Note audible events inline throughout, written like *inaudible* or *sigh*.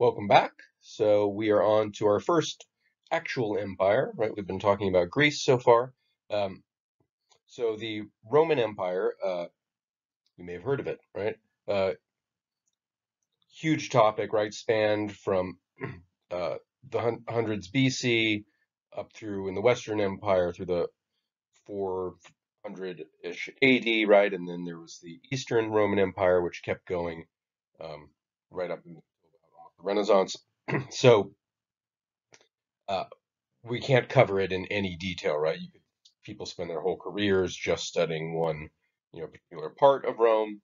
Welcome back. So we are on to our first actual empire, right? We've been talking about Greece so far. Um, so the Roman Empire, uh, you may have heard of it, right? Uh, huge topic, right? Spanned from *clears throat* uh, the hun hundreds BC up through in the Western Empire through the 400-ish AD, right? And then there was the Eastern Roman Empire, which kept going um, right up Renaissance. *clears throat* so uh, we can't cover it in any detail, right? People spend their whole careers just studying one, you know, particular part of Rome.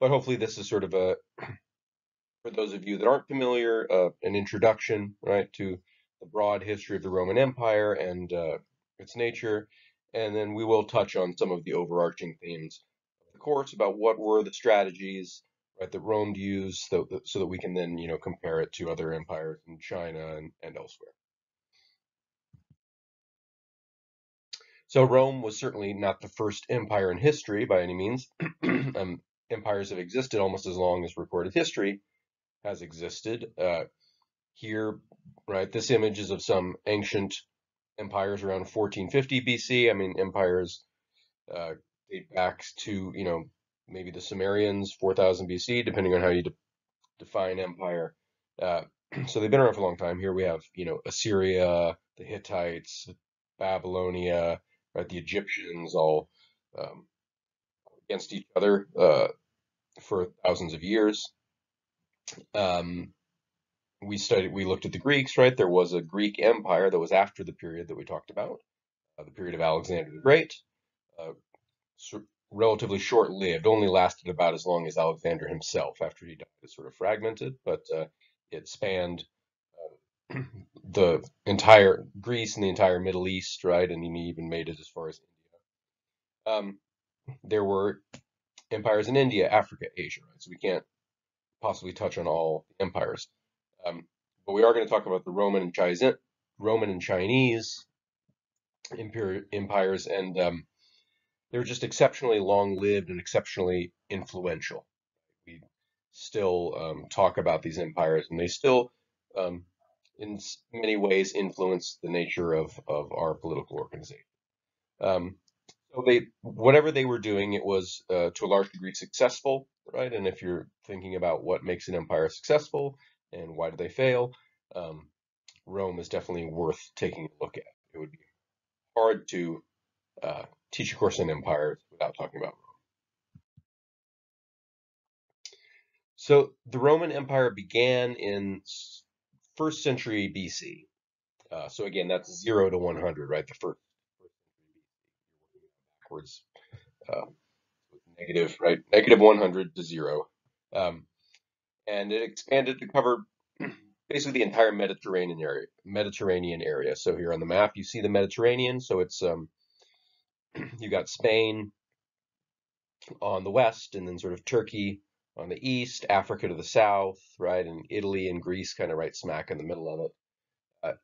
But hopefully, this is sort of a, *clears throat* for those of you that aren't familiar, uh, an introduction, right, to the broad history of the Roman Empire and uh, its nature. And then we will touch on some of the overarching themes of the course about what were the strategies right, that Rome used so, so that we can then, you know, compare it to other empires in China and, and elsewhere. So Rome was certainly not the first empire in history by any means. *clears throat* um, empires have existed almost as long as recorded history has existed. Uh, here, right, this image is of some ancient empires around 1450 BC. I mean, empires uh, date back to, you know, maybe the Sumerians, 4000 BC, depending on how you de define empire. Uh, *clears throat* so they've been around for a long time. Here we have, you know, Assyria, the Hittites, Babylonia, right, the Egyptians, all um, against each other uh, for thousands of years. Um, we studied, we looked at the Greeks, right? There was a Greek empire that was after the period that we talked about, uh, the period of Alexander the Great. Relatively short-lived, only lasted about as long as Alexander himself. After he died, it sort of fragmented, but uh, it spanned uh, *clears throat* the entire Greece and the entire Middle East, right? And he even made it as far as India. Um, there were empires in India, Africa, Asia, right? So we can't possibly touch on all empires. Um, but we are going to talk about the Roman and Chinese, Roman and Chinese empires, and um, they were just exceptionally long-lived and exceptionally influential. We still um, talk about these empires, and they still, um, in many ways, influence the nature of, of our political organization. Um, so they, whatever they were doing, it was uh, to a large degree successful, right? And if you're thinking about what makes an empire successful and why do they fail, um, Rome is definitely worth taking a look at. It would be hard to uh, teach a course on empires without talking about Rome. So the Roman Empire began in first century BC. Uh, so again, that's zero to 100, right? The first, backwards, uh, negative, right? Negative 100 to zero. Um, and it expanded to cover basically the entire Mediterranean area. Mediterranean area. So here on the map, you see the Mediterranean. So it's um, *clears throat* you got Spain on the west, and then sort of Turkey on the east, Africa to the south, right, and Italy and Greece kind of right smack in the middle of it. Uh,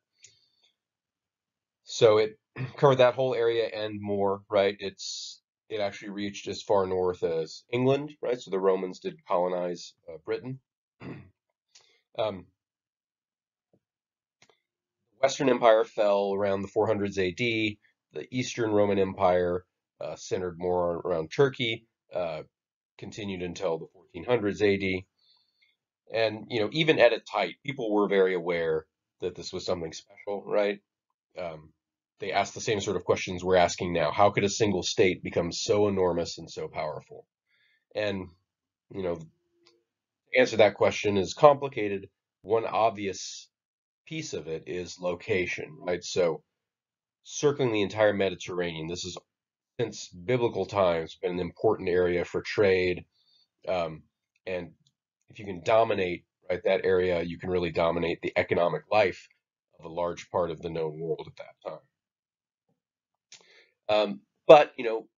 so it *clears throat* covered that whole area and more, right? It's it actually reached as far north as England, right? So the Romans did colonize uh, Britain. *clears throat* um, Western Empire fell around the 400s AD the Eastern Roman Empire, uh, centered more around Turkey, uh, continued until the 1400s AD. And, you know, even at its height, people were very aware that this was something special, right? Um, they asked the same sort of questions we're asking now. How could a single state become so enormous and so powerful? And, you know, answer that question is complicated. One obvious piece of it is location, right? So circling the entire Mediterranean. This is since biblical times been an important area for trade. Um, and if you can dominate right that area, you can really dominate the economic life of a large part of the known world at that time. Um, but you know,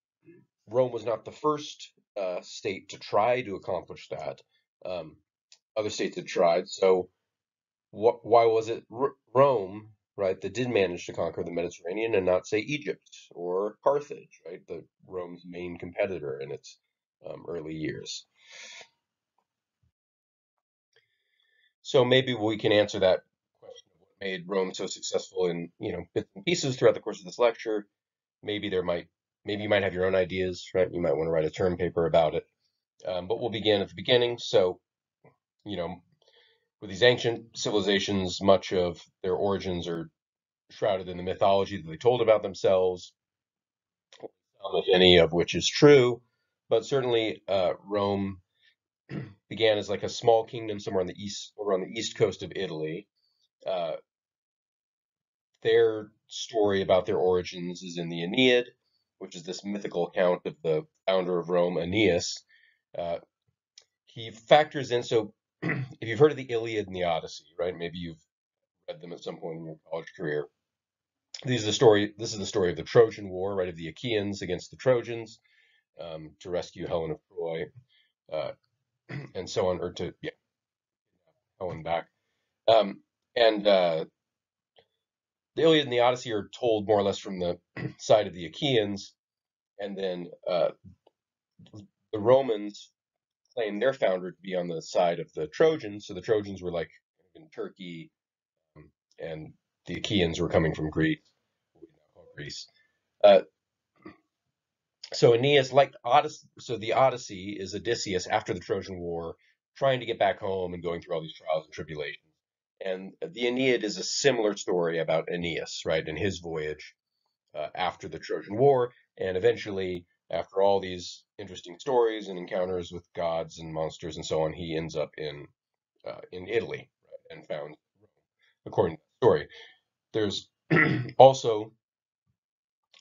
Rome was not the first uh, state to try to accomplish that. Um, other states had tried. So, wh why was it R Rome right, that did manage to conquer the Mediterranean and not, say, Egypt or Carthage, right, the Rome's main competitor in its um, early years. So maybe we can answer that question of what made Rome so successful in, you know, bits and pieces throughout the course of this lecture. Maybe there might, maybe you might have your own ideas, right? You might want to write a term paper about it. Um, but we'll begin at the beginning. So, you know, with these ancient civilizations, much of their origins are shrouded in the mythology that they told about themselves, if any of which is true. But certainly, uh, Rome *clears throat* began as like a small kingdom somewhere on the east, over on the east coast of Italy. Uh, their story about their origins is in the Aeneid, which is this mythical account of the founder of Rome, Aeneas. Uh, he factors in, so if you've heard of the Iliad and the Odyssey, right? Maybe you've read them at some point in your college career. These are the story. This is the story of the Trojan War, right? Of the Achaeans against the Trojans um, to rescue Helen of Troy, uh, *clears throat* and so on, or to yeah, Helen back. Um, and uh, the Iliad and the Odyssey are told more or less from the *clears throat* side of the Achaeans, and then uh, the Romans claim their founder to be on the side of the Trojans. So the Trojans were like in Turkey, um, and the Achaeans were coming from Greece, Greece. Uh, so Aeneas, like Odyssey, so the Odyssey is Odysseus after the Trojan War, trying to get back home and going through all these trials and tribulations. And the Aeneid is a similar story about Aeneas, right, and his voyage uh, after the Trojan War, and eventually, after all these interesting stories and encounters with gods and monsters and so on, he ends up in uh, in Italy right, and found according to the story. There's *clears throat* also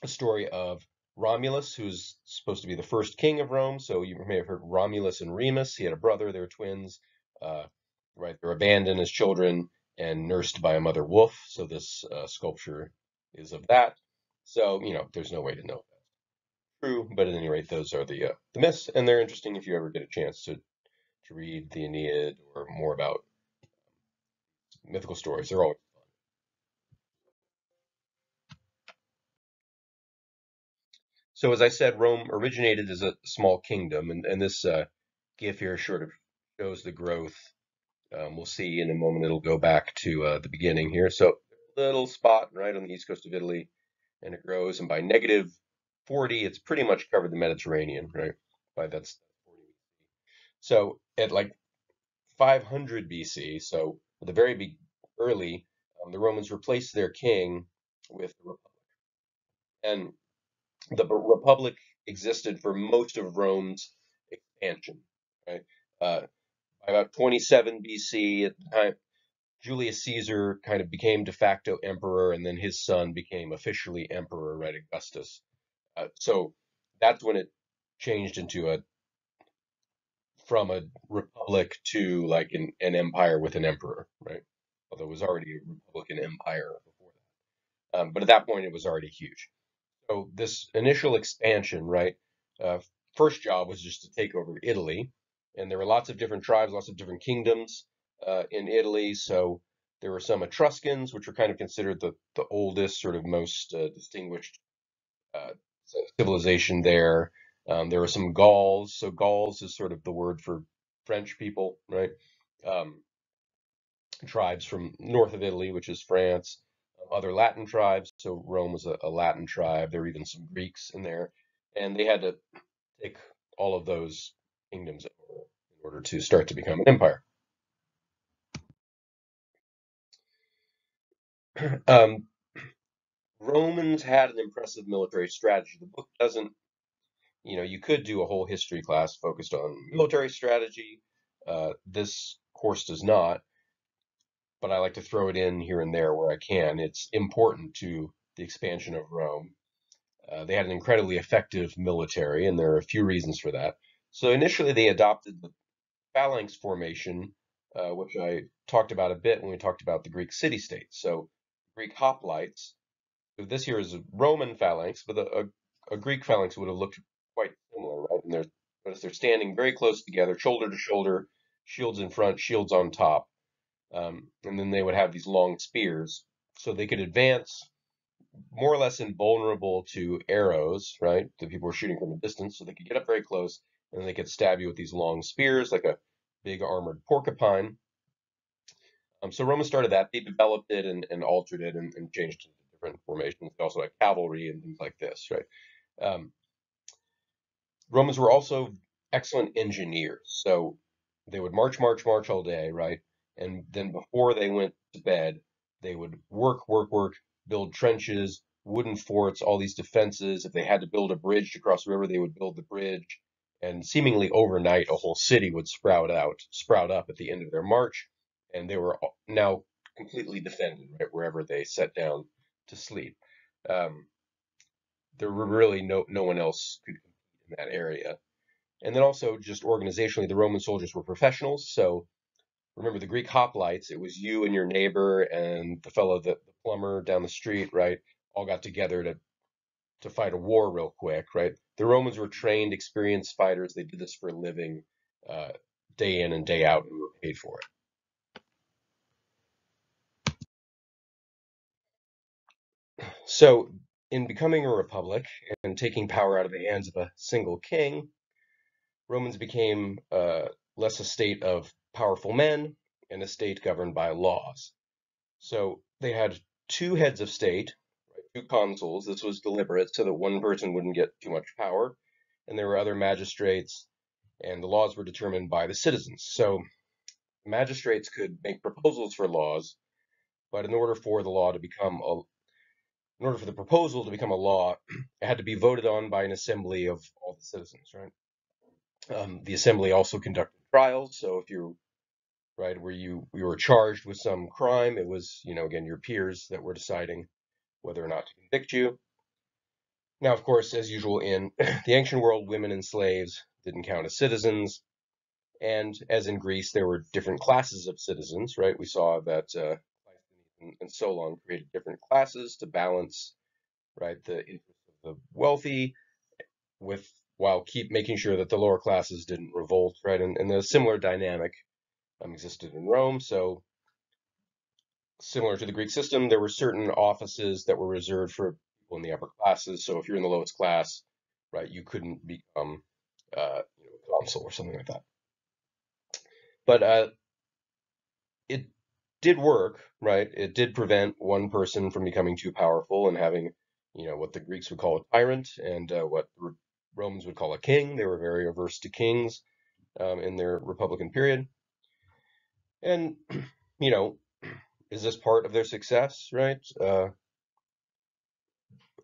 a story of Romulus, who's supposed to be the first king of Rome. So you may have heard Romulus and Remus. He had a brother. They were twins. Uh, right, they're abandoned as children and nursed by a mother wolf. So this uh, sculpture is of that. So you know, there's no way to know if that's true, but at any rate, those are the uh, the myths, and they're interesting if you ever get a chance to to read the Aeneid or more about mythical stories. They're always fun. So as I said, Rome originated as a small kingdom, and, and this uh, GIF here sort of shows the growth. Um, we'll see in a moment it'll go back to uh, the beginning here. So little spot right on the east coast of Italy, and it grows, and by negative 40, it's pretty much covered the Mediterranean, right? By that's 40. So at like 500 BC, so at the very early, um, the Romans replaced their king with the republic, and the republic existed for most of Rome's expansion. Right, uh, by about 27 BC, at the time Julius Caesar kind of became de facto emperor, and then his son became officially emperor, right, Augustus. Uh, so that's when it changed into a from a republic to like an, an empire with an emperor, right? Although it was already a republican empire before that. Um, but at that point, it was already huge. So this initial expansion, right? Uh, first job was just to take over Italy, and there were lots of different tribes, lots of different kingdoms uh, in Italy. So there were some Etruscans, which were kind of considered the the oldest, sort of most uh, distinguished uh, civilization there. Um, there were some Gauls. So Gauls is sort of the word for French people, right? Um, tribes from north of Italy, which is France other Latin tribes. So Rome was a, a Latin tribe. There were even some Greeks in there, and they had to take all of those kingdoms in order to start to become an empire. *clears throat* Um, Romans had an impressive military strategy. The book doesn't, you know, you could do a whole history class focused on military strategy. Uh, this course does not but I like to throw it in here and there where I can. It's important to the expansion of Rome. Uh, they had an incredibly effective military, and there are a few reasons for that. So initially, they adopted the phalanx formation, uh, which I talked about a bit when we talked about the Greek city-states. So Greek hoplites. This here is a Roman phalanx, but a, a, a Greek phalanx would have looked quite similar, right? And they're, notice they're standing very close together, shoulder to shoulder, shields in front, shields on top. Um, and then they would have these long spears. So they could advance more or less invulnerable to arrows, right? The people were shooting from a distance, so they could get up very close and they could stab you with these long spears like a big armored porcupine. Um, so Romans started that. They developed it and, and altered it and, and changed it different formations. They also had cavalry and things like this, right? Um, Romans were also excellent engineers. So they would march, march, march all day, right? And then before they went to bed, they would work, work, work, build trenches, wooden forts, all these defenses. If they had to build a bridge to cross the river, they would build the bridge. And seemingly overnight, a whole city would sprout out, sprout up at the end of their march. And they were now completely defended, right, wherever they set down to sleep. Um, there were really no, no one else could in that area. And then also just organizationally, the Roman soldiers were professionals. So remember the Greek hoplites, it was you and your neighbor and the fellow, the, the plumber down the street, right? All got together to to fight a war real quick, right? The Romans were trained, experienced fighters. They did this for a living, uh, day in and day out, and were paid for it. So, in becoming a republic and taking power out of the hands of a single king, Romans became uh, less a state of powerful men and a state governed by laws. So they had two heads of state, two consuls. This was deliberate so that one person wouldn't get too much power. And there were other magistrates, and the laws were determined by the citizens. So magistrates could make proposals for laws, but in order for the law to become a in order for the proposal to become a law, *clears throat* it had to be voted on by an assembly of all the citizens, right? Um, the assembly also conducted trials. So if you right where you you were charged with some crime, it was you know again your peers that were deciding whether or not to convict you. Now, of course, as usual in *clears throat* the ancient world, women and slaves didn't count as citizens. And as in Greece, there were different classes of citizens, right? We saw that uh, and Solon created different classes to balance, right, the interests of the wealthy with while keep making sure that the lower classes didn't revolt, right? And, and a similar dynamic um, existed in Rome. So similar to the Greek system, there were certain offices that were reserved for people in the upper classes. So if you're in the lowest class, right, you couldn't become uh, you know, consul or something like that. But uh, did work, right? It did prevent one person from becoming too powerful and having, you know, what the Greeks would call a tyrant and uh, what Romans would call a king. They were very averse to kings um, in their Republican period. And, *clears throat* you know, *clears throat* is this part of their success, right? Uh,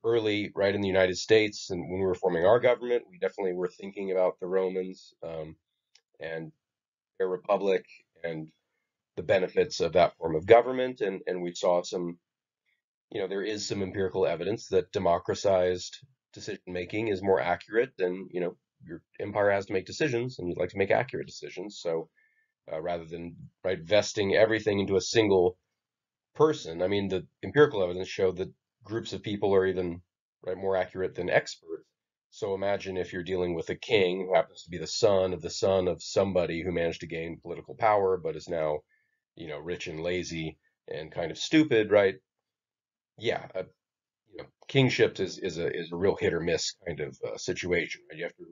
early, right, in the United States, and when we were forming our government, we definitely were thinking about the Romans um, and their republic and the benefits of that form of government. And, and we saw some, you know, there is some empirical evidence that democratized decision making is more accurate than you know your empire has to make decisions and you'd like to make accurate decisions so uh, rather than right vesting everything into a single person i mean the empirical evidence showed that groups of people are even right more accurate than experts so imagine if you're dealing with a king who happens to be the son of the son of somebody who managed to gain political power but is now you know rich and lazy and kind of stupid right yeah a you know, kingships is, is a is a real hit or miss kind of uh, situation. Right? You have to,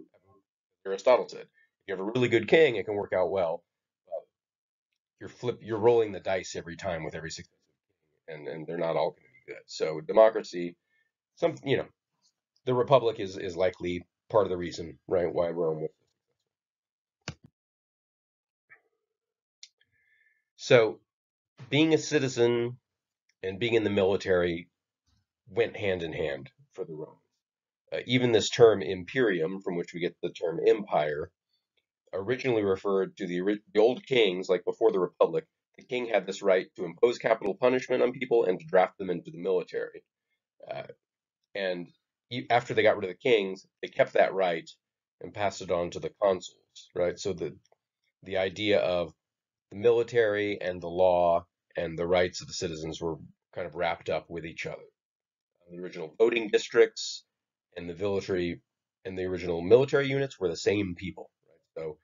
Aristotle said, if you have a really good king, it can work out well. You're flip, you're rolling the dice every time with every successive king, and and they're not all going to be good. So democracy, some you know, the republic is is likely part of the reason, right, why Rome was. So, being a citizen and being in the military went hand in hand for the Romans. Uh, even this term imperium, from which we get the term empire, originally referred to the, the old kings, like before the Republic. The king had this right to impose capital punishment on people and to draft them into the military. Uh, and after they got rid of the kings, they kept that right and passed it on to the consuls, right? So the the idea of the military and the law and the rights of the citizens were kind of wrapped up with each other the original voting districts and the military and the original military units were the same people. Right? So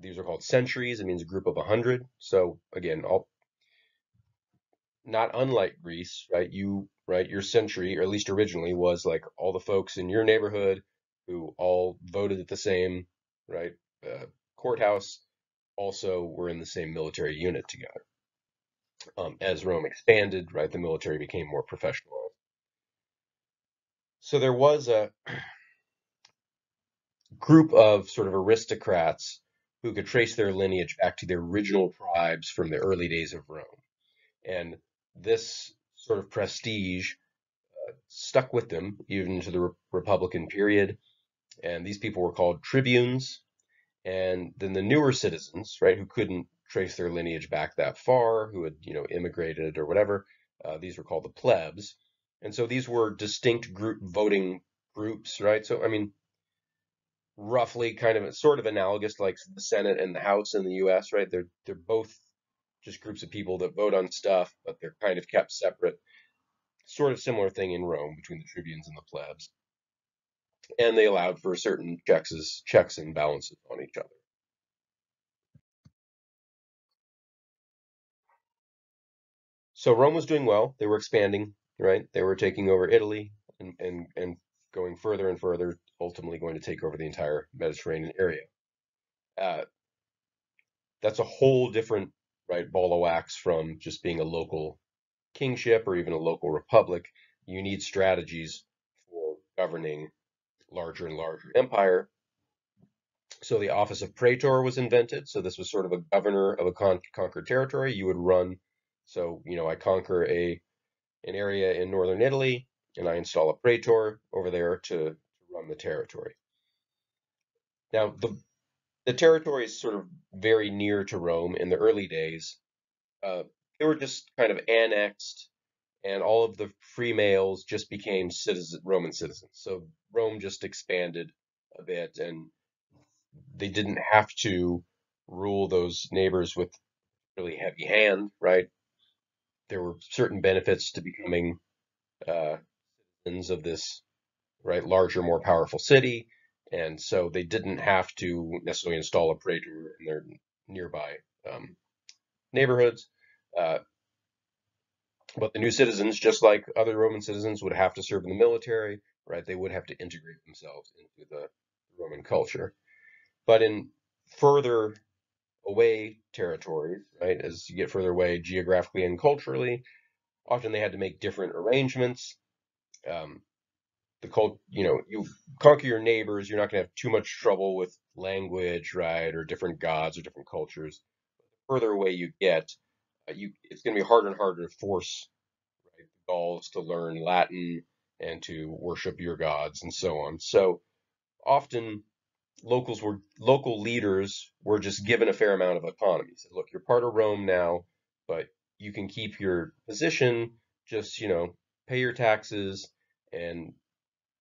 these are called centuries. It means a group of a hundred. So again, all not unlike Greece, right? You right, your century, or at least originally, was like all the folks in your neighborhood who all voted at the same right uh, courthouse, also were in the same military unit together. Um, as Rome expanded, right, the military became more professional. So there was a *clears throat* group of sort of aristocrats who could trace their lineage back to their original tribes from the early days of Rome. And this sort of prestige uh, stuck with them even into the re- Republican period. And these people were called tribunes. And then the newer citizens, right, who couldn't trace their lineage back that far, who had, you know, immigrated or whatever, uh, these were called the plebs. And so these were distinct group voting groups, right? So, I mean, roughly kind of sort of analogous like the Senate and the House in the US, right? They're they're both just groups of people that vote on stuff, but they're kind of kept separate. Sort of similar thing in Rome between the tribunes and the plebs. And they allowed for certain checks checks and balances on each other. So Rome was doing well. They were expanding, right? They were taking over Italy and, and, and going further and further, ultimately going to take over the entire Mediterranean area. Uh, that's a whole different right ball of wax from just being a local kingship or even a local republic. You need strategies for governing larger and larger empire. So the office of praetor was invented. So this was sort of a governor of a con- conquered territory. You would run. So you know, I conquer a an area in northern Italy and I install a praetor over there to, to run the territory. Now, the the territory is sort of very near to Rome in the early days. Uh, they were just kind of annexed, and all of the free males just became citizen, Roman citizens. So Rome just expanded a bit, and they didn't have to rule those neighbors with really heavy hand, right? There were certain benefits to becoming uh, of this right larger, more powerful city, and so they didn't have to necessarily install a praetor in their nearby um, neighborhoods. Uh, but the new citizens, just like other Roman citizens, would have to serve in the military, right? They would have to integrate themselves into the Roman culture. But in further away territories, right, as you get further away geographically and culturally, often they had to make different arrangements um, the cult, you know, you conquer your neighbors, you're not going to have too much trouble with language, right, or different gods or different cultures. The further away you get, uh, you it's going to be harder and harder to force right, Gauls to learn Latin and to worship your gods and so on. So often locals were local leaders were just given a fair amount of autonomy. So look, you're part of Rome now, but you can keep your position. Just you know, pay your taxes and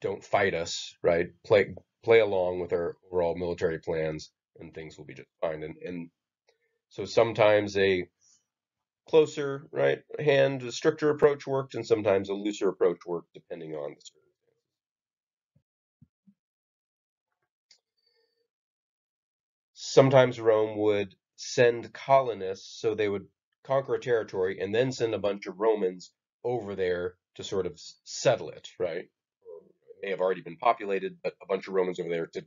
don't fight us, right? Play play along with our overall military plans, and things will be just fine. And and so sometimes a closer right hand, a stricter approach worked, and sometimes a looser approach worked, depending on the circumstances. Sometimes Rome would send colonists, so they would conquer a territory and then send a bunch of Romans over there to sort of settle it, right? Um, it may have already been populated, but a bunch of Romans over there to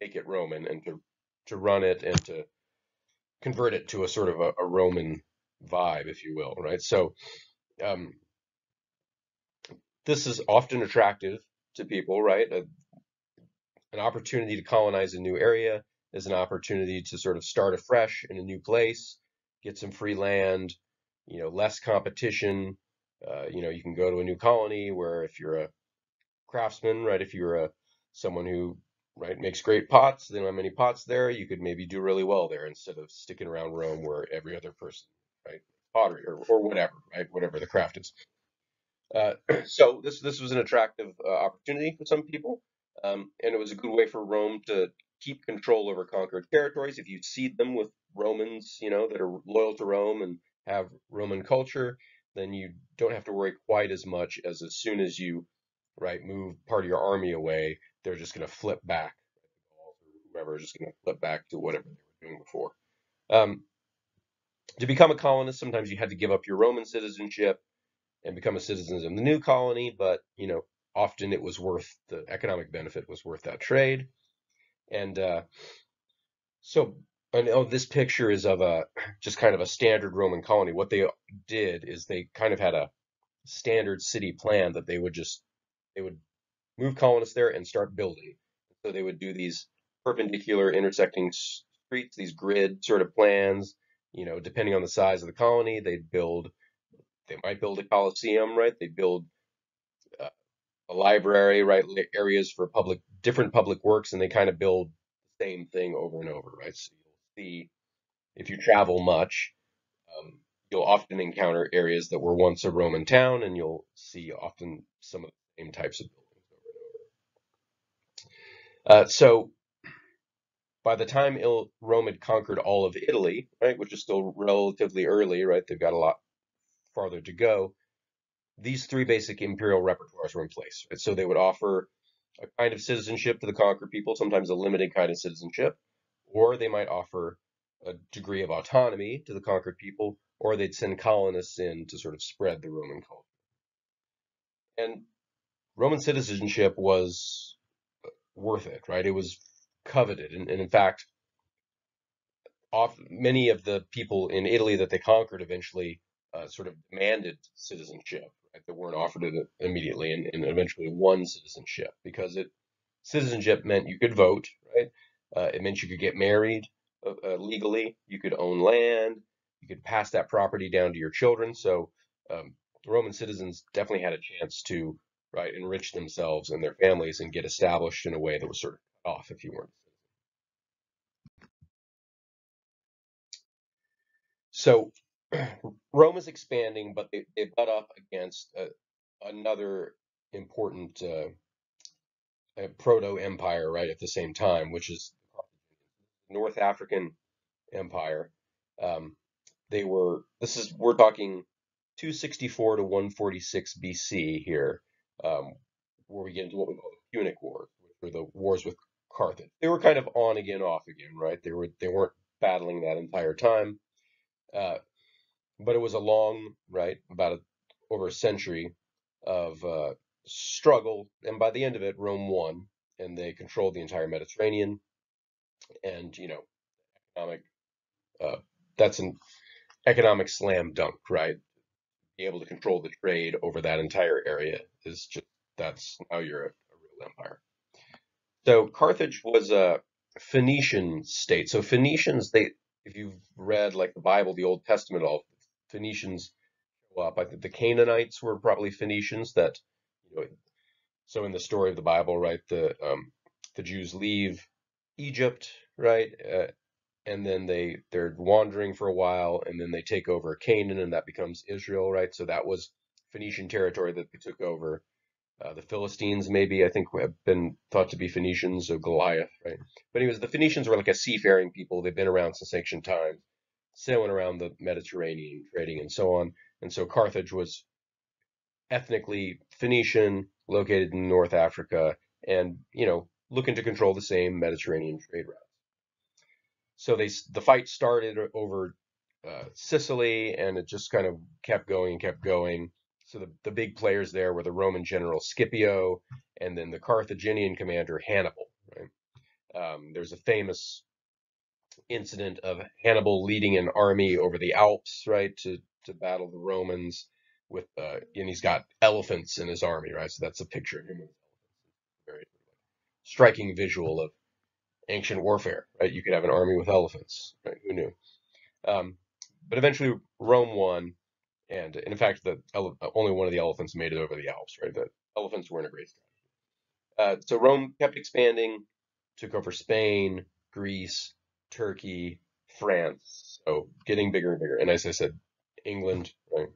make it Roman and to to run it and to convert it to a sort of a, a Roman vibe, if you will, right? So um, this is often attractive to people, right? A, an opportunity to colonize a new area is an opportunity to sort of start afresh in a new place, get some free land, you know, less competition, uh, you know, you can go to a new colony where if you're a craftsman, right, if you're a someone who right makes great pots, they don't have many pots there, you could maybe do really well there instead of sticking around Rome where every other person, right, pottery or, or whatever, right, whatever the craft is. Uh, *clears throat* so this this was an attractive uh, opportunity for some people, um, and it was a good way for Rome to keep control over conquered territories. If you seed them with Romans, you know, that are loyal to Rome and have Roman culture, then you don't have to worry quite as much as as soon as you right move part of your army away, they're just going to flip back. Whoever is just going to flip back to whatever they were doing before. Um, to become a colonist, sometimes you had to give up your Roman citizenship and become a citizen of the new colony, but you know often it was worth the economic benefit was worth that trade. And uh, so and oh, this picture is of a just kind of a standard Roman colony. What they did is they kind of had a standard city plan that they would just they would move colonists there and start building. So they would do these perpendicular intersecting streets, these grid sort of plans. You know, depending on the size of the colony, they'd build. They might build a coliseum, right? They'd build uh, a library, right? Areas for public, different public works, and they kind of build the same thing over and over, right? So you'll see if you travel much, um, you'll often encounter areas that were once a Roman town, and you'll see often some of the same types of buildings over and over. Uh, so by the time Rome had conquered all of Italy, right, which is still relatively early, right, they've got a lot farther to go. These three basic imperial repertoires were in place. Right? So they would offer a kind of citizenship to the conquered people, sometimes a limited kind of citizenship, or they might offer a degree of autonomy to the conquered people, or they'd send colonists in to sort of spread the Roman culture. And Roman citizenship was worth it, right? It was coveted, and, and in fact, off, many of the people in Italy that they conquered eventually uh, sort of demanded citizenship. Right? They weren't offered it immediately, and, and eventually won citizenship because it citizenship meant you could vote, right? Uh, it meant you could get married uh, uh, legally, you could own land, you could pass that property down to your children. So um, Roman citizens definitely had a chance to right enrich themselves and their families and get established in a way that was sort of off if you weren't. So *clears throat* Rome is expanding, but they, they butt up against uh, another important uh, proto empire right at the same time, which is North African Empire. Um, they were this is we're talking 264 to 146 BC here, um, where we get into what we call the Punic Wars, which were the wars with Carthage. They were kind of on again, off again, right? They were they weren't battling that entire time. Uh, but it was a long, right, about a, over a century of uh, struggle, and by the end of it, Rome won, and they controlled the entire Mediterranean. And you know, economic, uh, that's an economic slam dunk, right? Be able to control the trade over that entire area is just that's now you're a, a real empire. So Carthage was a Phoenician state. So Phoenicians, they if you've read like the Bible, the Old Testament, all Phoenicians show up. I think the Canaanites were probably Phoenicians that, you know, so in the story of the Bible, right, the um, the Jews leave Egypt, right, uh, and then they they're wandering for a while, and then they take over Canaan, and that becomes Israel, right? So that was Phoenician territory that they took over. Uh, the Philistines, maybe I think, have been thought to be Phoenicians, so Goliath, right? But anyways, the Phoenicians were like a seafaring people. They've been around since ancient times sailing around the Mediterranean, trading and so on. And so Carthage was ethnically Phoenician, located in North Africa, and you know looking to control the same Mediterranean trade routes. So they the fight started over uh, Sicily, and it just kind of kept going and kept going. So the, the big players there were the Roman general Scipio, and then the Carthaginian commander Hannibal. Right? Um, there's a famous incident of Hannibal leading an army over the Alps, right, to to battle the Romans with, uh, and he's got elephants in his army, right? So that's a picture of him with Very striking visual of ancient warfare, right? You could have an army with elephants, right? Who knew? Um, but eventually Rome won, and, in fact, the only one of the elephants made it over the Alps, right? The elephants weren't a great strategy. Uh, so Rome kept expanding, took over Spain, Greece, Turkey, France. So getting bigger and bigger. And as I said, England, right?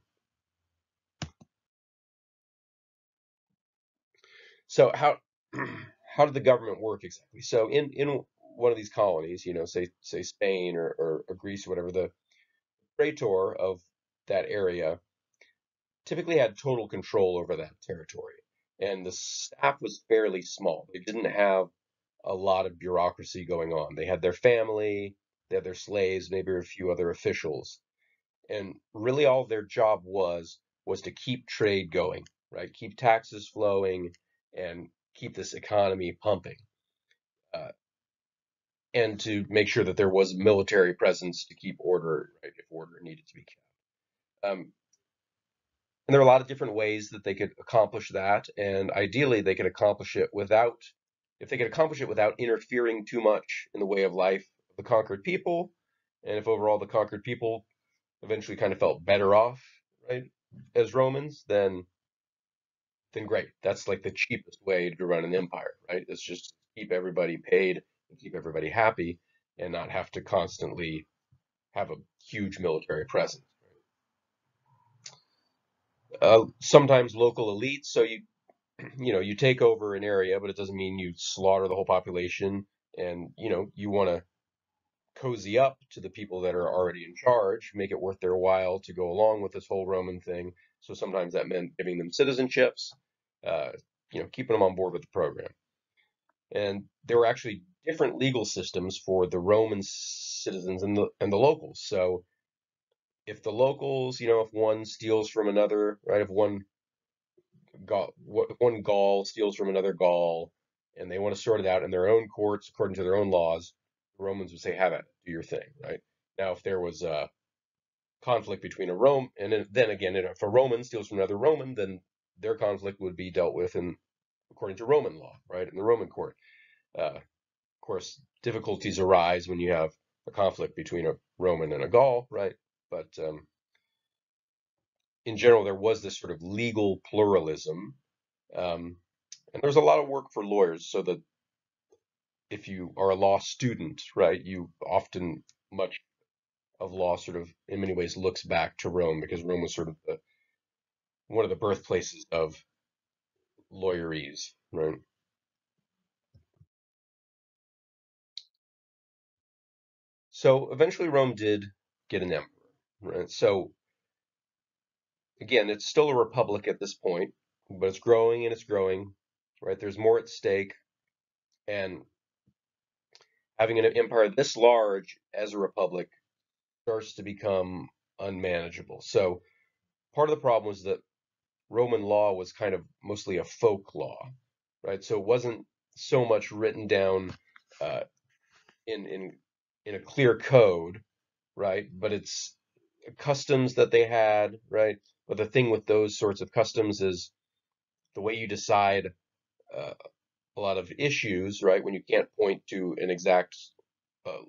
So how *clears throat* how did the government work exactly? So in in one of these colonies, you know, say say Spain or, or, or Greece or whatever, the praetor of that area typically had total control over that territory. And the staff was fairly small. They didn't have a lot of bureaucracy going on. They had their family, they had their slaves, maybe a few other officials. And really all their job was was to keep trade going, right? Keep taxes flowing and keep this economy pumping. Uh, and to make sure that there was military presence to keep order, right, if order needed to be kept. Um, and there are a lot of different ways that they could accomplish that, and ideally they could accomplish it without, if they could accomplish it without interfering too much in the way of life of the conquered people, and if overall the conquered people eventually kind of felt better off, right, as Romans, then then great. That's like the cheapest way to run an empire, right? It's just keep everybody paid and keep everybody happy and not have to constantly have a huge military presence. Uh, sometimes local elites, so you *clears throat* you know you take over an area, but it doesn't mean you slaughter the whole population. And you know you want to cozy up to the people that are already in charge, make it worth their while to go along with this whole Roman thing. So sometimes that meant giving them citizenships, uh, you know, keeping them on board with the program. And there were actually different legal systems for the Roman citizens and the and the locals. So if the locals, you know, if one steals from another, right, if one Gaul, one Gaul steals from another Gaul, and they want to sort it out in their own courts according to their own laws, the Romans would say, "Have it, do your thing." Right now, if there was a conflict between a Rome, and then again, if a Roman steals from another Roman, then their conflict would be dealt with in according to Roman law, right, in the Roman court. Uh, of course, difficulties arise when you have a conflict between a Roman and a Gaul, right? But um, in general, there was this sort of legal pluralism, um, and there's a lot of work for lawyers. So that if you are a law student, right, you often much of law sort of in many ways looks back to Rome because Rome was sort of the one of the birthplaces of lawyerese, right? So eventually Rome did get an emperor? So again, it's still a republic at this point, but it's growing and it's growing, right? There's more at stake, and having an empire this large as a republic starts to become unmanageable. So part of the problem was that Roman law was kind of mostly a folk law, right? So it wasn't so much written down uh, in in in a clear code, right? But it's customs that they had, right? But the thing with those sorts of customs is the way you decide uh, a lot of issues, right? When you can't point to an exact uh,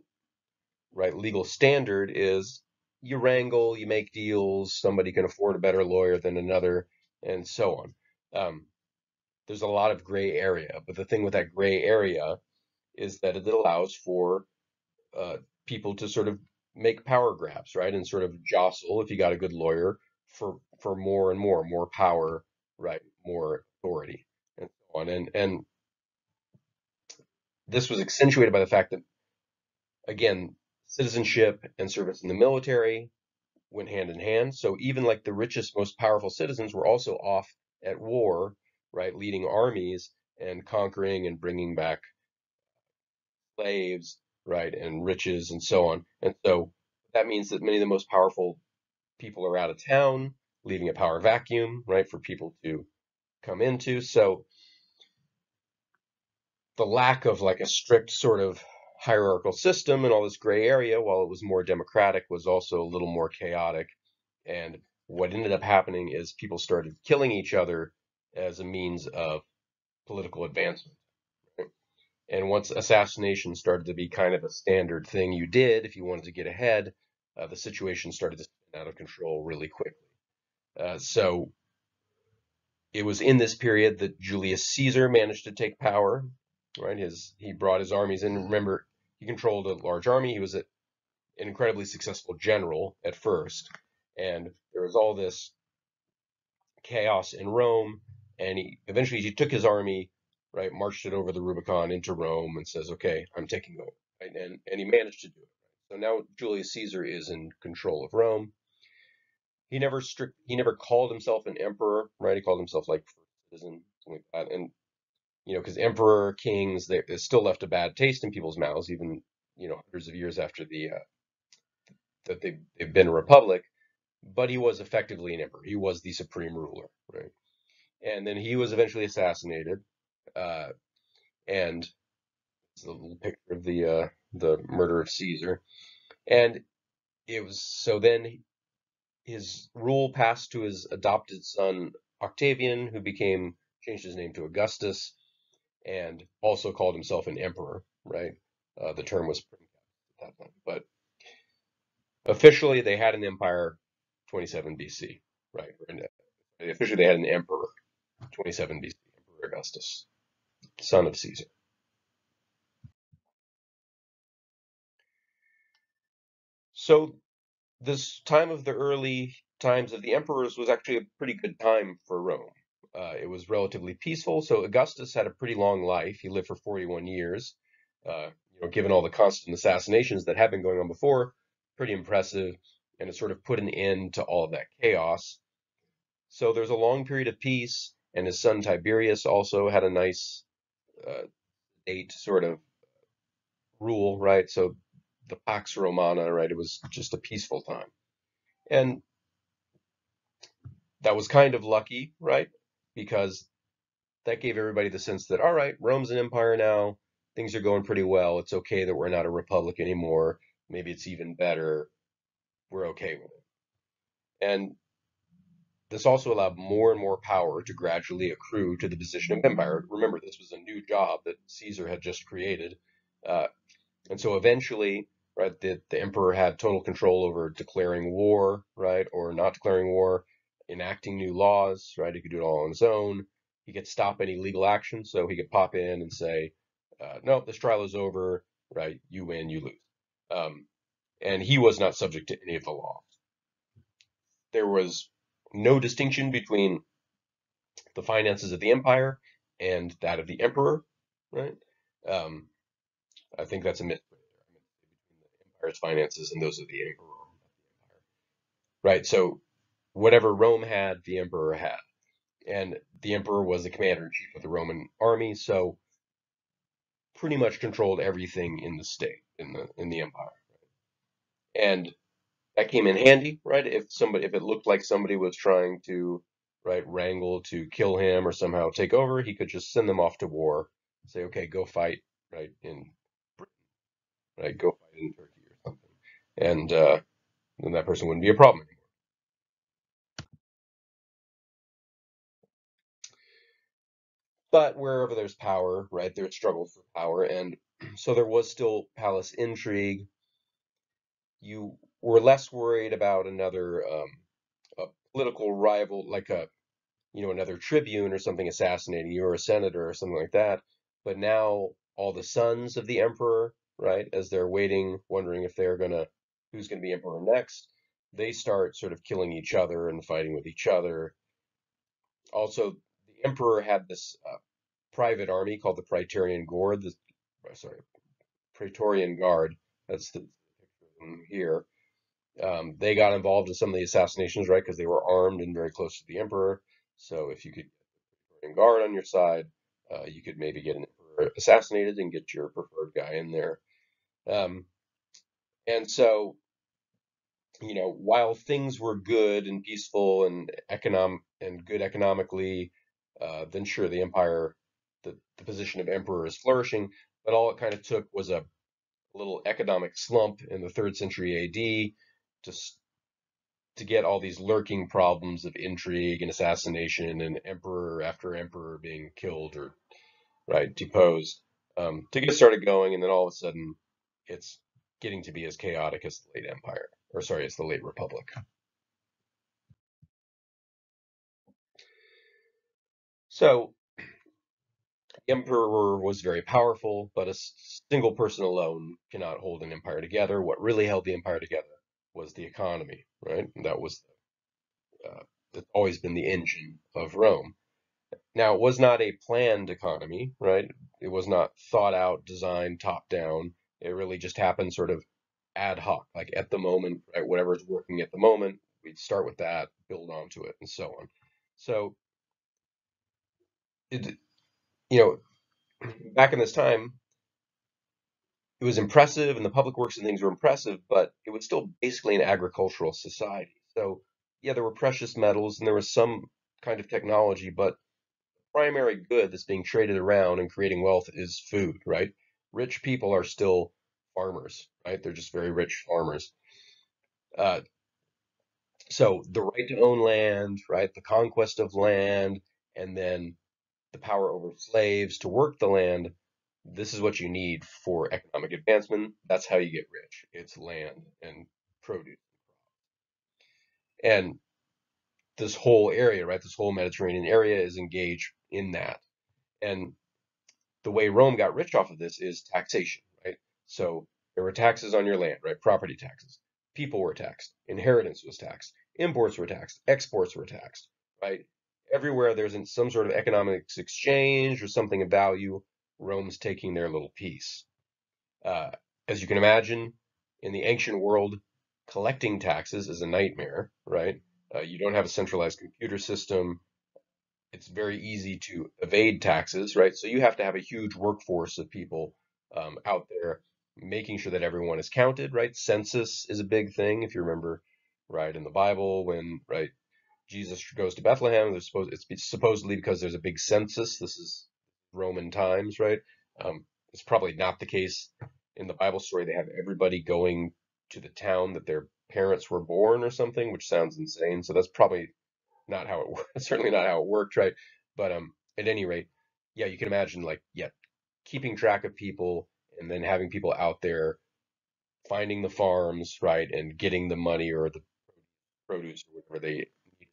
right legal standard, is you wrangle, you make deals. Somebody can afford a better lawyer than another, and so on. Um, there's a lot of gray area, but the thing with that gray area is that it allows for uh, people to sort of make power grabs, right, and sort of jostle if you got a good lawyer for for more and more, more power, right, more authority, and so on. And and this was accentuated by the fact that, again, citizenship and service in the military went hand in hand. So even like the richest, most powerful citizens were also off at war, right, leading armies and conquering and bringing back slaves, right, and riches and so on. And so that means that many of the most powerful people are out of town, leaving a power vacuum, right, for people to come into. So the lack of like a strict sort of hierarchical system and all this gray area, while it was more democratic, was also a little more chaotic. And what ended up happening is people started killing each other as a means of political advancement. And once assassination started to be kind of a standard thing you did if you wanted to get ahead, uh, the situation started to spin out of control really quickly. Uh, so it was in this period that Julius Caesar managed to take power. Right, his he brought his armies in. Remember, he controlled a large army. He was an incredibly successful general at first, and there was all this chaos in Rome. And he eventually he took his army, right, marched it over the Rubicon into Rome, and says, "Okay, I'm taking over." Right? And and he managed to do it. So now Julius Caesar is in control of Rome he never strict he never called himself an emperor, right? He called himself like citizen, something like that. And you know, because emperor kings they, they still left a bad taste in people's mouths, even you know hundreds of years after the uh, that they they've been a republic. But he was effectively an emperor. He was the supreme ruler, right? And then he was eventually assassinated. Uh, and it's a little picture of the uh, the murder of Caesar. And it was so then his rule passed to his adopted son Octavian, who became changed his name to Augustus, and also called himself an emperor. Right, uh, the term was at that time, but officially they had an empire 27 BC. Right, officially they had an emperor 27 BC, Emperor Augustus, son of Caesar. So this time of the early times of the emperors was actually a pretty good time for Rome. Uh, it was relatively peaceful. So Augustus had a pretty long life. He lived for 41 years. Uh, you know, given all the constant assassinations that had been going on before, pretty impressive. And it sort of put an end to all of that chaos. So there's a long period of peace, and his son Tiberius also had a nice uh, eight sort of rule, right? So the Pax Romana, right? It was just a peaceful time. And that was kind of lucky, right? Because that gave everybody the sense that, all right, Rome's an empire now. Things are going pretty well. It's okay that we're not a republic anymore. Maybe it's even better. We're okay with it. And this also allowed more and more power to gradually accrue to the position of empire. Remember, this was a new job that Caesar had just created. Uh, and so eventually, right? The, the emperor had total control over declaring war, right, or not declaring war, enacting new laws, right? He could do it all on his own. He could stop any legal action, so he could pop in and say, uh, "No, this trial is over, right? You win, you lose." Um, and he was not subject to any of the laws. There was no distinction between the finances of the empire and that of the emperor, right? Um, I think that's a myth The empire's finances and those of the emperor. Right? So whatever Rome had, the emperor had. And the emperor was the commander in chief of the Roman army, so pretty much controlled everything in the state, in the in the empire. And that came in handy, right? If somebody if it looked like somebody was trying to right wrangle to kill him or somehow take over, he could just send them off to war, say, okay, go fight right in Britain, right? Go fight in Turkey or something, and uh, then that person wouldn't be a problem anymore. But wherever there's power, right, there's struggle for power, and *clears throat* so there was still palace intrigue. You were less worried about another um, political rival, like a you know another tribune or something assassinating you, or a senator or something like that. But now all the sons of the emperor, right, as they're waiting, wondering if they're gonna who's to be emperor next. They start sort of killing each other and fighting with each other. Also, the emperor had this uh, private army called the Praetorian Guard. The, sorry, Praetorian Guard. That's the here. Um, they got involved in some of the assassinations, right? Because they were armed and very close to the emperor. So if you could the Guard on your side, uh, you could maybe get an emperor assassinated and get your preferred guy in there. Um, and so, you know, while things were good and peaceful and economic and good economically, uh, then sure, the empire, the, the position of emperor is flourishing. But all it kind of took was a little economic slump in the third century AD to to get all these lurking problems of intrigue and assassination and emperor after emperor being killed or right deposed um, to get started going, and then all of a sudden it's getting to be as chaotic as the late Empire, or sorry, it's the late Republic. So, the *clears throat* emperor was very powerful, but a single person alone cannot hold an empire together. What really held the empire together was the economy, right? And that was uh, it's always been the engine of Rome. Now, it was not a planned economy, right? It was not thought out, designed, top down. It really just happened sort of ad hoc, like at the moment, right? Whatever is working at the moment, we'd start with that, build onto it, and so on. So, it, you know, *clears throat* back in this time, it was impressive, and the public works and things were impressive, but it was still basically an agricultural society. So, yeah, there were precious metals and there was some kind of technology, but the primary good that's being traded around and creating wealth is food, right? rich people are still farmers, right? They're just very rich farmers. Uh, so the right to own land, right? The conquest of land, and then the power over slaves to work the land. This is what you need for economic advancement. That's how you get rich. It's land and produce. And this whole area, right? This whole Mediterranean area is engaged in that. And the way Rome got rich off of this is taxation, right? So there were taxes on your land, right? Property taxes. People were taxed. Inheritance was taxed. Imports were taxed. Exports were taxed, right? Everywhere there's some sort of economics exchange or something of value, Rome's taking their little piece. Uh, as you can imagine, in the ancient world, collecting taxes is a nightmare, right? Uh, you don't have a centralized computer system. It's very easy to evade taxes, right? So you have to have a huge workforce of people um, out there making sure that everyone is counted, right? Census is a big thing. If you remember, right, in the Bible, when, right, Jesus goes to Bethlehem, there's supposed, it's supposedly because there's a big census. This is Roman times, right? Um, it's probably not the case in the Bible story. They have everybody going to the town that their parents were born or something, which sounds insane. So that's probably not how it *laughs* worked. Certainly not how it worked, right? But um, at any rate, yeah, you can imagine like yeah, keeping track of people and then having people out there finding the farms, right, and getting the money or the produce or whatever they needed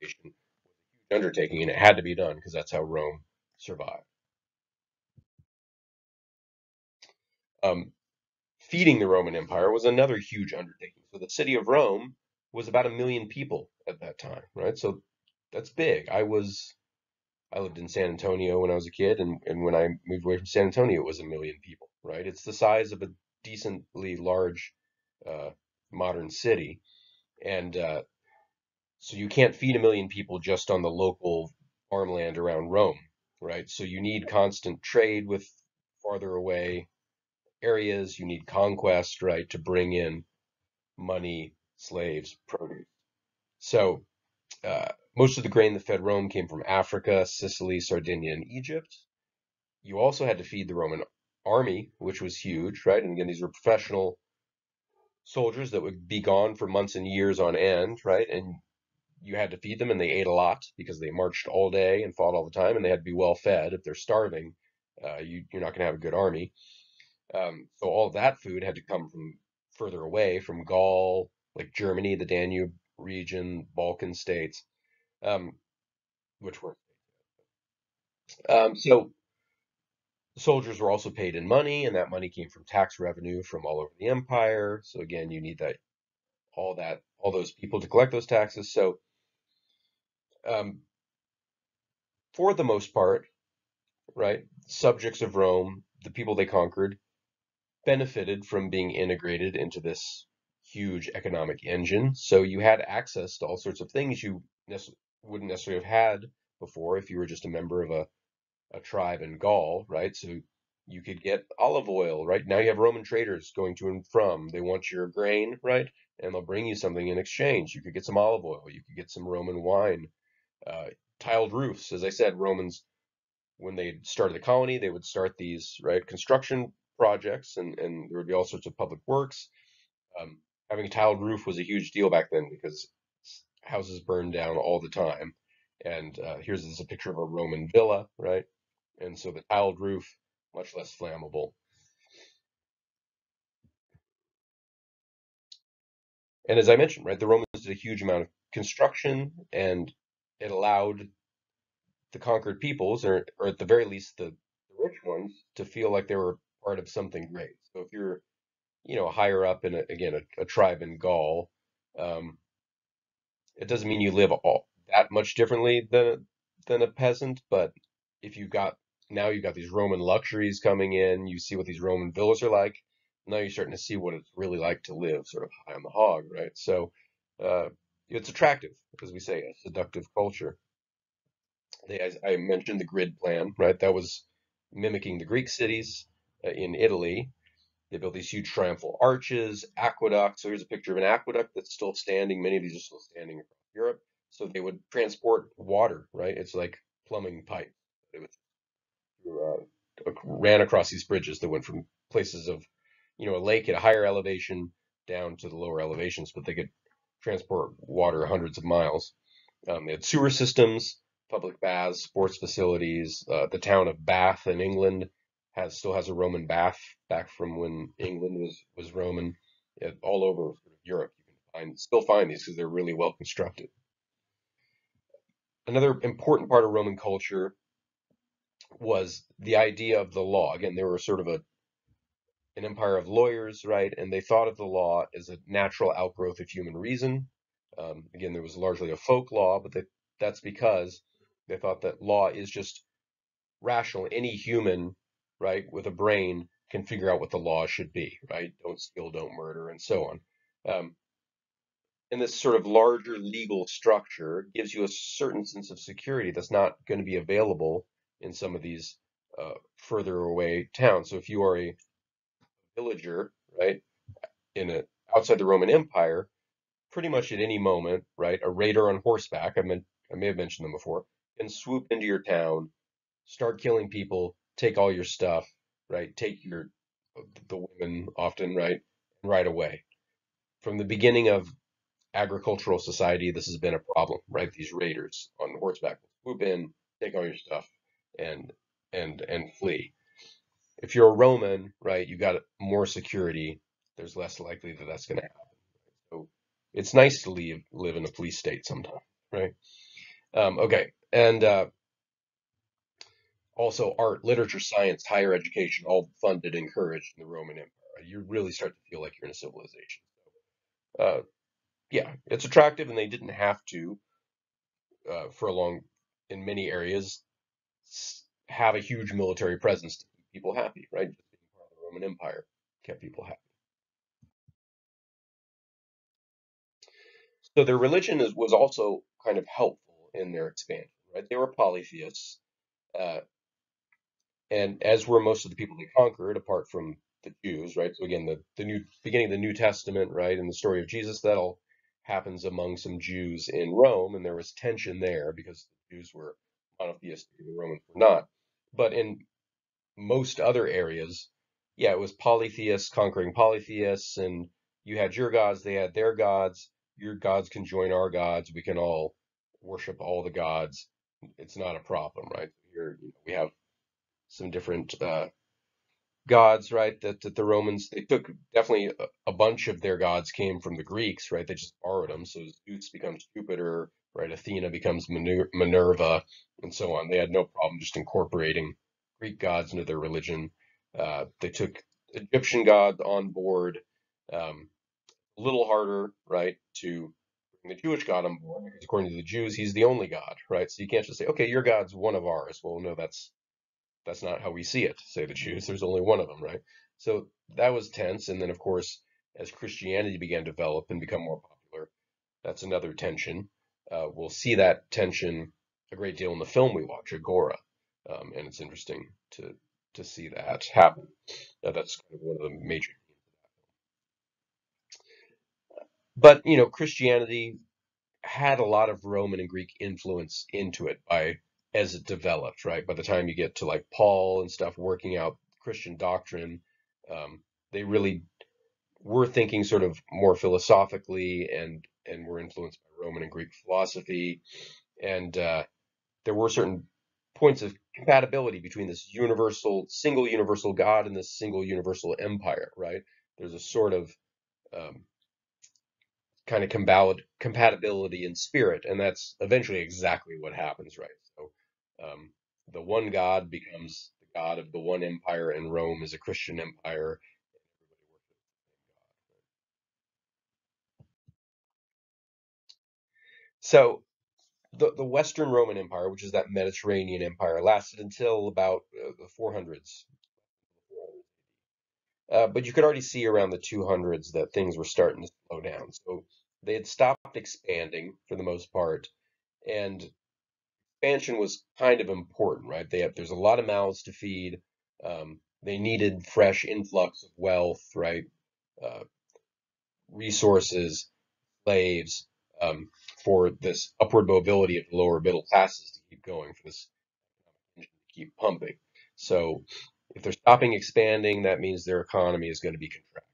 taxation was a huge undertaking, and it had to be done because that's how Rome survived. Um, feeding the Roman Empire was another huge undertaking. So the city of Rome was about a million people at that time, right? So that's big. I was I lived in San Antonio when I was a kid, and, and when I moved away from San Antonio, it was a million people, right? It's the size of a decently large uh, modern city, and uh, so you can't feed a million people just on the local farmland around Rome, right? So you need constant trade with farther away areas. You need conquest, right, to bring in money, slaves, produce. So uh, most of the grain that fed Rome came from Africa, Sicily, Sardinia, and Egypt. You also had to feed the Roman army, which was huge, right? And again, these were professional soldiers that would be gone for months and years on end, right? And you had to feed them, and they ate a lot because they marched all day and fought all the time, and they had to be well fed. If they're starving, uh, you, are not going to have a good army. Um, so all of that food had to come from further away, from Gaul, like Germany, the Danube region, Balkan states, um, which were. Um, so soldiers were also paid in money, and that money came from tax revenue from all over the empire. So again, you need that all that all those people to collect those taxes. So um, for the most part, right, subjects of Rome, the people they conquered, benefited from being integrated into this huge economic engine. So you had access to all sorts of things you wouldn't necessarily have had before if you were just a member of a, a tribe in Gaul, right? So you could get olive oil, right? Now you have Roman traders going to and from. They want your grain, right? And they'll bring you something in exchange. You could get some olive oil. You could get some Roman wine. Uh, tiled roofs, as I said, Romans, when they started the colony, they would start these, right, construction projects, and, and there would be all sorts of public works. Um, having a tiled roof was a huge deal back then because houses burned down all the time. And uh, here's this a picture of a Roman villa, right? And so the tiled roof, much less flammable. And as I mentioned, right, the Romans did a huge amount of construction, and it allowed the conquered peoples, or, or at the very least the, the rich ones, to feel like they were part of something great. So if you're, you know, higher up in a, again a, a tribe in Gaul, um, it doesn't mean you live all that much differently than than a peasant. But if you got now you've got these Roman luxuries coming in, you see what these Roman villas are like. Now you're starting to see what it's really like to live sort of high on the hog, right? So uh, it's attractive, as we say, a seductive culture. They, as I mentioned, the grid plan, right? That was mimicking the Greek cities. Uh, in Italy. They built these huge triumphal arches, aqueducts. So here's a picture of an aqueduct that's still standing. Many of these are still standing across Europe. So they would transport water, right? It's like plumbing pipe. It uh, ran across these bridges that went from places of, you know, a lake at a higher elevation down to the lower elevations, but they could transport water hundreds of miles. Um, they had sewer systems, public baths, sports facilities. Uh, the town of Bath in England has still has a Roman bath back from when England was was Roman. It, all over Europe, you can find still find these because they're really well constructed. Another important part of Roman culture was the idea of the law. Again, they were sort of a an empire of lawyers, right? And they thought of the law as a natural outgrowth of human reason. Um, again, there was largely a folk law, but they, that's because they thought that law is just rational. Any human, right, with a brain can figure out what the law should be, right? Don't steal, don't murder, and so on. Um, and this sort of larger legal structure gives you a certain sense of security that's not going to be available in some of these uh, further away towns. So if you are a villager, right, in a outside the Roman Empire, pretty much at any moment, right, a raider on horseback, I mean, I may have mentioned them before, can swoop into your town, start killing people, take all your stuff, right, take your the women often, right, right away. From the beginning of agricultural society, this has been a problem, right? These raiders on horseback swoop in, take all your stuff, and and and flee. If you're a Roman, right, you got more security. There's less likely that that's going to happen. So it's nice to leave, live in a police state sometimes, right? Um, okay, and uh, also art, literature, science, higher education, all funded, encouraged in the Roman Empire. You really start to feel like you're in a civilization. Uh, yeah, it's attractive, and they didn't have to uh, for a long, in many areas, have a huge military presence to keep people happy, right? The Roman Empire kept people happy. So their religion is, was also kind of helpful in their expansion, right? They were polytheists, uh, and as were most of the people they conquered, apart from the Jews, right? So again, the, the new beginning of the New Testament, right, and the story of Jesus, that all happens among some Jews in Rome, and there was tension there because the Jews were monotheistic and the Romans were not. But in most other areas, yeah, it was polytheists conquering polytheists, and you had your gods, they had their gods. Your gods can join our gods. We can all worship all the gods. It's not a problem, right? Here we have some different uh, gods, right? That, that the Romans they took definitely a, a, bunch of their gods came from the Greeks, right? They just borrowed them. So Zeus becomes Jupiter, right? Athena becomes Minerva, and so on. They had no problem just incorporating Greek gods into their religion. Uh, they took Egyptian gods on board. Um, a little harder, right, to bring the Jewish God on board because according to the Jews, he's the only God, right? So you can't just say, okay, your God's one of ours. Well, no, that's that's not how we see it, say the Jews. There's only one of them, right? So that was tense. And then, of course, as Christianity began to develop and become more popular, that's another tension. Uh, we'll see that tension a great deal in the film we watch, Agora, um, and it's interesting to to see that happen. That's kind of one of the major. But you know, Christianity had a lot of Roman and Greek influence into it by as it developed, right? By the time you get to like Paul and stuff working out Christian doctrine, um, they really were thinking sort of more philosophically and and were influenced by Roman and Greek philosophy, and uh, there were certain points of compatibility between this universal, single universal God and this single universal empire, right? There's a sort of um, kind of compatibility in spirit, and that's eventually exactly what happens, right? Um, the one God becomes the God of the one empire, and Rome is a Christian empire. So the, the Western Roman Empire, which is that Mediterranean empire, lasted until about uh, the 400s. Uh, but you could already see around the 200s that things were starting to slow down. So they had stopped expanding for the most part, and expansion was kind of important, right? They have, there's a lot of mouths to feed. Um, they needed fresh influx of wealth, right? Uh, resources, slaves, um, for this upward mobility of the lower middle classes to keep going, for this to keep pumping. So If they're stopping expanding, that means their economy is going to be contracting.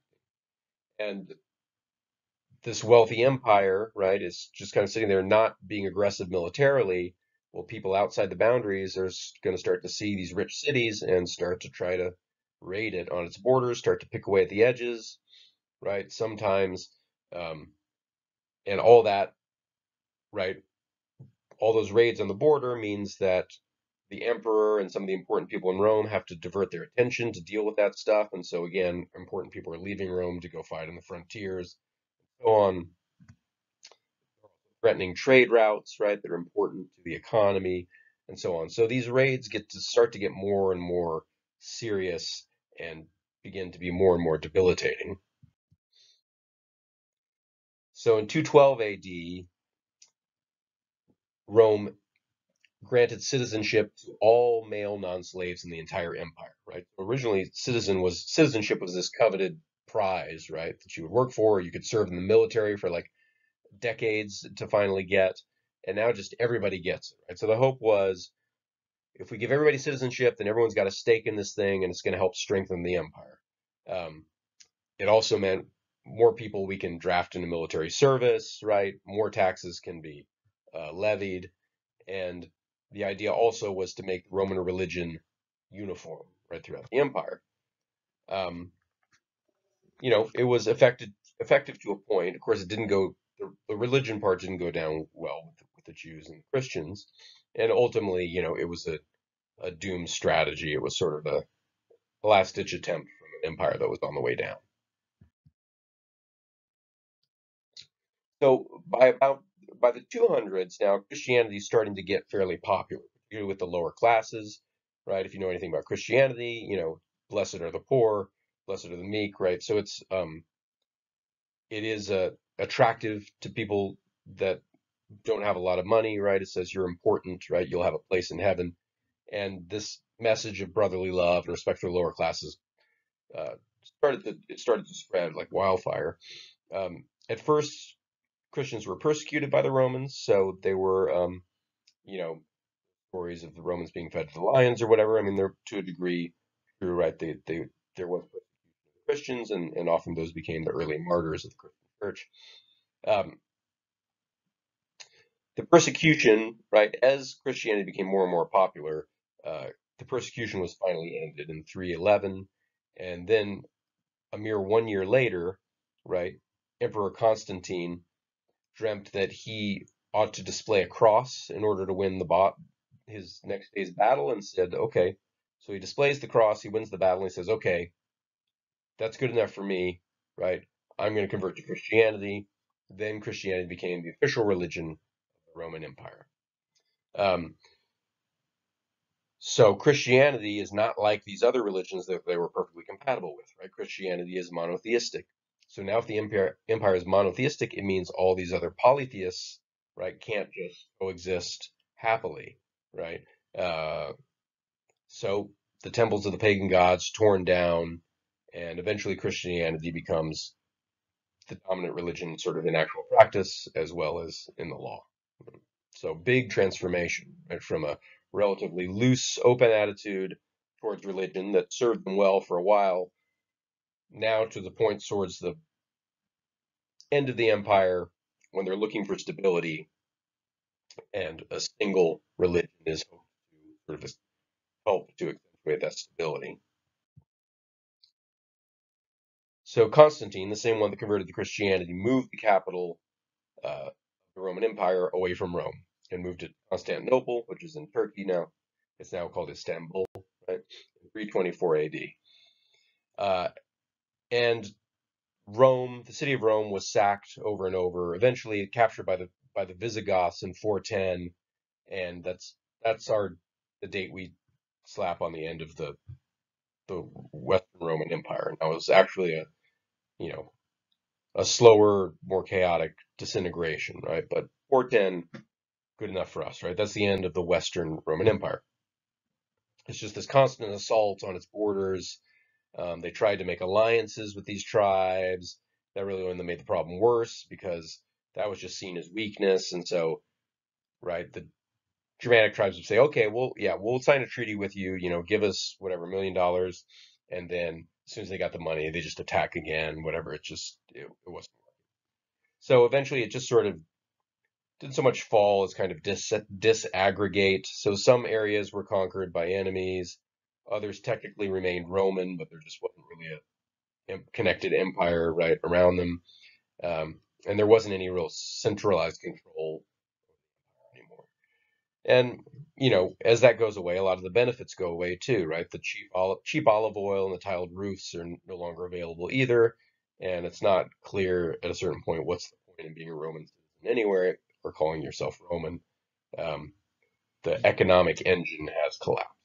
And this wealthy empire, right, is just kind of sitting there not being aggressive militarily. Well, people outside the boundaries are going to start to see these rich cities and start to try to raid it on its borders, start to pick away at the edges, right? Sometimes, um, and all that, right? All those raids on the border means that the emperor and some of the important people in Rome have to divert their attention to deal with that stuff. And so, again, important people are leaving Rome to go fight on the frontiers, so on, threatening trade routes, right, that are important to the economy, and so on. So these raids get to start to get more and more serious and begin to be more and more debilitating. So in 212 AD, Rome granted citizenship to all male non-slaves in the entire empire, right? Originally, citizen was citizenship was this coveted prize, right, that you would work for, you could serve in the military for like decades to finally get, and now just everybody gets it, right? So the hope was if we give everybody citizenship, then everyone's got a stake in this thing, and it's going to help strengthen the empire. Um, it also meant more people we can draft into military service, right? More taxes can be uh, levied, and the idea also was to make Roman religion uniform right throughout the empire. Um, you know, it was effective effective to a point. Of course, it didn't go the, the religion part didn't go down well with, with the Jews and Christians, and ultimately, you know, it was a a doomed strategy. It was sort of a, a last ditch attempt from an empire that was on the way down. So by about by the 200s now, Christianity is starting to get fairly popular, with the lower classes, right? If you know anything about Christianity, you know, blessed are the poor, blessed are the meek, right? So it's um, it is uh, attractive to people that don't have a lot of money, right? It says you're important, right? You'll have a place in heaven, and this message of brotherly love and respect for lower classes uh, started to it started to spread like wildfire. Um, at first, Christians were persecuted by the Romans, so they were, um, you know, stories of the Romans being fed to the lions or whatever. I mean, they're to a degree true, right? They, they, there was Christians, and, and often those became the early martyrs of the Christian church. Um, the persecution, right, as Christianity became more and more popular, uh, the persecution was finally ended in 311, and then a mere one year later, right, Emperor Constantine dreamt that he ought to display a cross in order to win the bot his next day's battle and said, okay. So he displays the cross, he wins the battle, and he says, okay, that's good enough for me, right? I'm going to convert to Christianity. Then Christianity became the official religion of the Roman Empire. Um, so Christianity is not like these other religions that they were perfectly compatible with, right? Christianity is monotheistic. So now if the empire, empire is monotheistic, it means all these other polytheists, right, can't just coexist happily, right? Uh, so the temples of the pagan gods torn down, and eventually Christianity becomes the dominant religion sort of in actual practice as well as in the law. So big transformation right, from a relatively loose, open attitude towards religion that served them well for a while now to the point towards the end of the empire when they're looking for stability and a single religion is hoped to sort of help to accentuate that stability. So Constantine, the same one that converted to Christianity, moved the capital uh, the Roman Empire away from Rome and moved it to Constantinople, which is in Turkey now. It's now called Istanbul, right? 324 AD. Uh, and Rome, the city of Rome, was sacked over and over. Eventually, captured by the by the Visigoths in 410, and that's that's our the date we slap on the end of the the Western Roman Empire. Now it was actually a you know a slower, more chaotic disintegration, right? But 410, good enough for us, right? That's the end of the Western Roman Empire. It's just this constant assault on its borders um, they tried to make alliances with these tribes. That really only made the problem worse because that was just seen as weakness. And so, right, the Germanic tribes would say, okay, well, yeah, we'll sign a treaty with you, you know, give us whatever million dollars, and then as soon as they got the money, they just attack again, whatever. It just it, it wasn't. So eventually, it just sort of didn't so much fall as kind of dis disaggregate. So some areas were conquered by enemies, others technically remained Roman, but there just wasn't really a connected empire right around them, um, and there wasn't any real centralized control anymore. and you know, as that goes away, a lot of the benefits go away too, right? The cheap olive, cheap olive oil and the tiled roofs are no longer available either, and it's not clear at a certain point what's the point in being a Roman citizen anywhere or calling yourself Roman. Um, the economic engine has collapsed.